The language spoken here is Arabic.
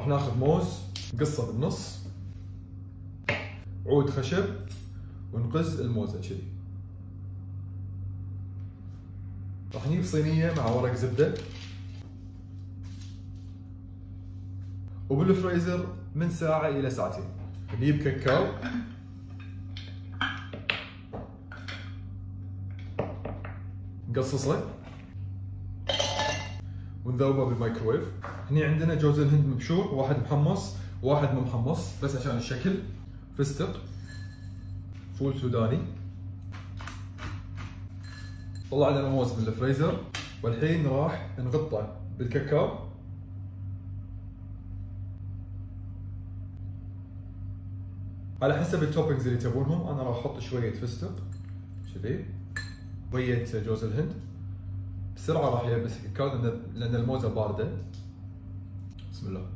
راح ناخذ موز قصة بالنص. عود خشب ونقز الموزه كذي راح نجيب صينية مع ورق زبدة. وبالفريزر من ساعة إلى ساعتين. نجيب كاكاو. نقصصه. ونذوبه بالميكروويف. هني عندنا جوز الهند مبشور واحد محمص واحد مو محمص بس عشان الشكل. فستق. فول سوداني. طلع لنا من الفريزر. والحين راح نغطه بالكاكاو. على حسب ال toppings اللي تبونهم أنا راح أحط شوية فستق. كذي شوية جوز الهند. بسرعة راح يلبس لأن لأن الموزة باردة. بسم الله.